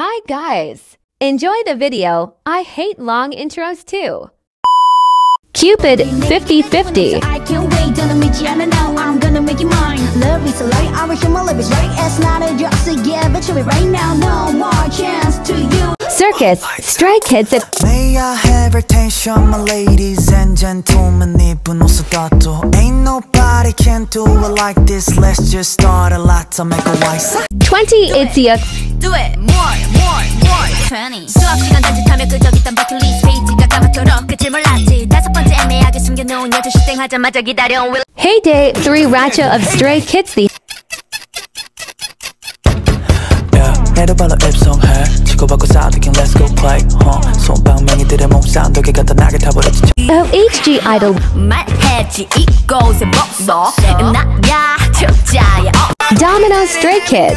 Hi guys! Enjoy the video. I hate long intros too. Cupid 50-50 I can't wait, to meet now I'm gonna make mine. Love is a I wish my love is right. It's not a me right now. No more chance to you. Circus, Stray Kids May I have attention, my ladies and gentlemen? Ain't nobody can do it like this. Let's just start a lot to make a wise. 20 it's Do it! 20 수업시간 단짓하며 끄적있던 버킷리스트 페이지가 까맣도록 끝을 몰랐지 다섯 번째 애매하게 숨겨놓은 12시 땡 하자마자 기다려온 Will Heyday, 3 Ratcha of Stray Kids The 내려발로 입성해 치고받고 싸우기엔 let's go play huh. 손방망이들의 몸싸움 덕에 간단하게 타버렸지 OHG Idol 말했지 이곳에 벗어 나야 투자야 Domino Stray Kids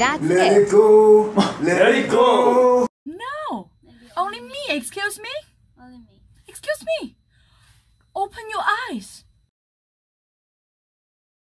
that's Let it. it go. Let it go. No! Only me, excuse me. Only me? Excuse me! Open your eyes!